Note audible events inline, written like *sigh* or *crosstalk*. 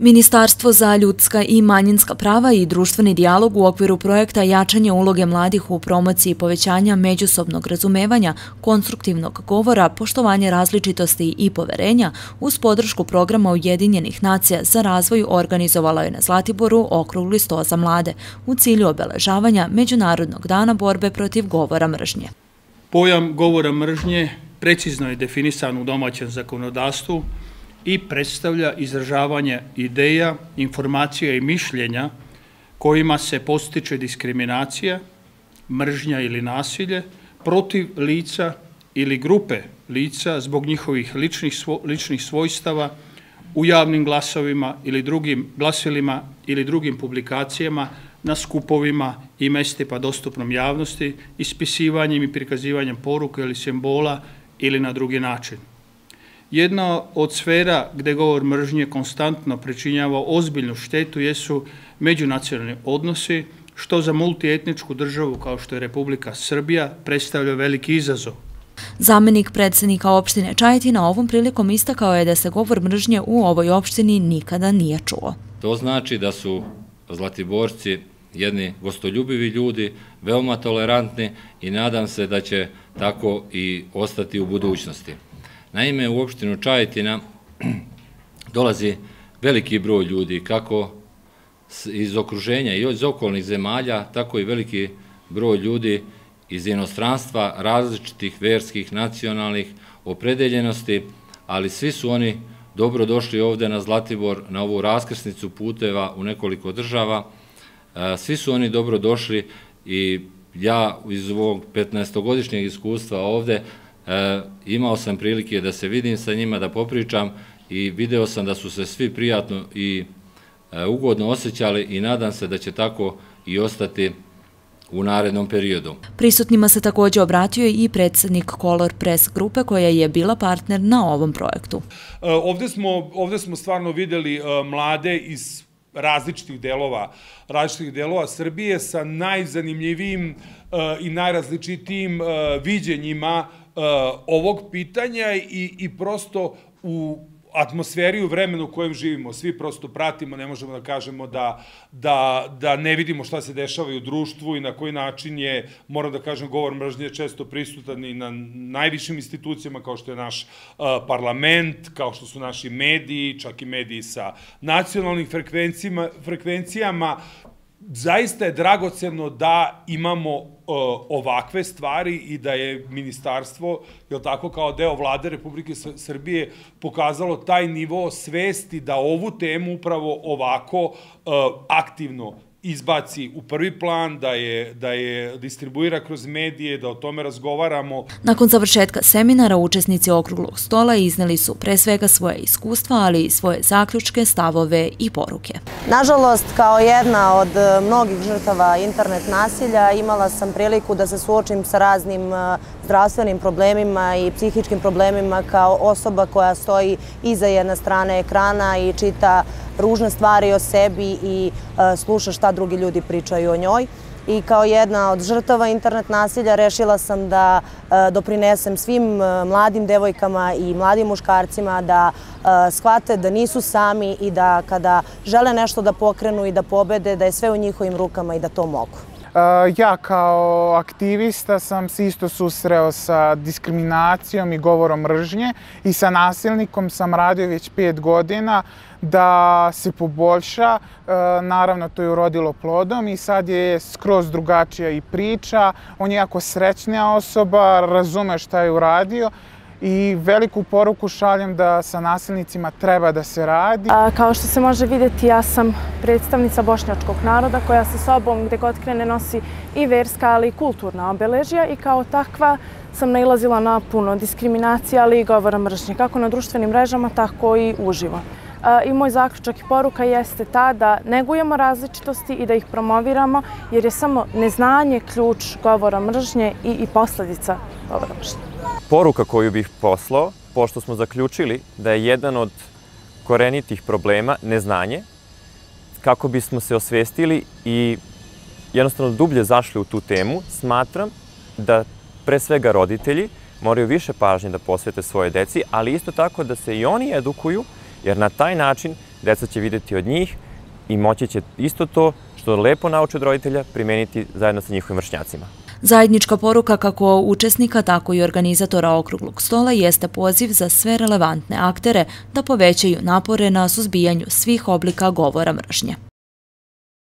Ministarstvo za ljudska i manjinska prava i društveni dijalog u okviru projekta Jačanje uloge mladih u promociji povećanja međusobnog razumevanja, konstruktivnog govora, poštovanje različitosti i poverenja uz podršku programa Ujedinjenih nacija za razvoj organizovalo je na Zlatiboru okrugli sto za mlade u cilju obeležavanja Međunarodnog dana borbe protiv govora mržnje. Pojam govora mržnje precizno je definisan u domaćem zakonodavstvu, i predstavlja izražavanje ideja, informacija i mišljenja kojima se postiče diskriminacija, mržnja ili nasilje protiv lica ili grupe lica zbog njihovih ličnih, ličnih svojstava u javnim glasovima ili drugim glasilima ili drugim publikacijama na skupovima i pa dostupnom javnosti, ispisivanjem i prikazivanjem poruka ili simbola ili na drugi način. Jedna od sfera gde govor mržnje konstantno pričinjava ozbiljnu štetu jesu međunacionalni odnosi, što za multietničku državu kao što je Republika Srbija predstavlja veliki izazov. Zamenik predsednika opštine Čajetina ovom prilikom istakao je da se govor mržnje u ovoj opštini nikada nije čuo. To znači da su Zlatiborci jedni gostoljubivi ljudi, veoma tolerantni i nadam se da će tako i ostati u budućnosti. Naime, u opštinu Čajetina *clears throat* dolazi veliki broj ljudi, kako iz okruženja i iz okolnih zemalja, tako i veliki broj ljudi iz inostranstva, različitih verskih, nacionalnih opredeljenosti, ali svi su oni dobro došli ovde na Zlatibor, na ovu raskrsnicu puteva u nekoliko država. E, svi su oni dobro došli i ja iz ovog 15-godišnjeg iskustva ovde imao sam prilike da se vidim sa njima, da popričam i video sam da su se svi prijatno i e, ugodno osjećali i nadam se da će tako i ostati u narednom periodu. Prisutnima se takođe obratio i predsednik Color Press grupe koja je bila partner na ovom projektu. E, ovde smo, ovde smo stvarno videli mlade iz različitih delova, različitih delova Srbije sa najzanimljivijim i najrazličitijim viđenjima ovog pitanja i, i prosto u atmosferi u vremenu u kojem živimo, svi prosto pratimo, ne možemo da kažemo da, da, da ne vidimo šta se dešava i u društvu i na koji način je, moram da kažem, govor mržnje često prisutan i na najvišim institucijama kao što je naš uh, parlament, kao što su naši mediji, čak i mediji sa nacionalnim frekvencijama, frekvencijama zaista je dragoceno da imamo uh, ovakve stvari i da je ministarstvo, je tako, kao deo vlade Republike Srbije pokazalo taj nivo svesti da ovu temu upravo ovako uh, aktivno izbaci u prvi plan, da je, da je distribuira kroz medije, da o tome razgovaramo. Nakon završetka seminara, učesnici okruglog stola izneli su pre svega svoje iskustva, ali i svoje zaključke, stavove i poruke. Nažalost, kao jedna od e, mnogih žrtava internet nasilja, imala sam priliku da se suočim sa raznim e, zdravstvenim problemima i psihičkim problemima kao osoba koja stoji iza jedne strane ekrana i čita ružne stvari o sebi i e, sluša šta drugi ljudi pričaju o njoj. I kao jedna od žrtava internet nasilja rešila sam da e, doprinesem svim e, mladim devojkama i mladim muškarcima da shvate da nisu sami i da kada žele nešto da pokrenu i da pobede, da je sve u njihovim rukama i da to mogu. Ja kao aktivista sam se isto susreo sa diskriminacijom i govorom mržnje i sa nasilnikom sam radio već pet godina da se poboljša. Naravno, to je urodilo plodom i sad je skroz drugačija i priča. On je jako srećnija osoba, razume šta je uradio i veliku poruku šaljem da sa nasilnicima treba da se radi. Kao što se može vidjeti, ja sam predstavnica bošnjačkog naroda koja sa sobom gde god krene nosi i verska, ali i kulturna obeležja i kao takva sam nailazila na puno diskriminacija, ali i govora mržnje, kako na društvenim mrežama, tako i uživo. I moj zaključak i poruka jeste ta da negujemo različitosti i da ih promoviramo, jer je samo neznanje ključ govora mržnje i, i posledica govora mržnje. Poruka koju bih poslao, pošto smo zaključili da je jedan od korenitih problema neznanje, kako bismo se osvestili i jednostavno dublje zašli u tu temu, smatram da pre svega roditelji moraju više pažnje da posvete svoje deci, ali isto tako da se i oni edukuju, jer na taj način deca će videti od njih i moći će isto to što lepo nauče od roditelja primeniti zajedno sa njihovim vršnjacima. Zajednička poruka kako učesnika, tako i organizatora okruglog stola jeste poziv za sve relevantne aktere da povećaju napore na suzbijanju svih oblika govora mržnje.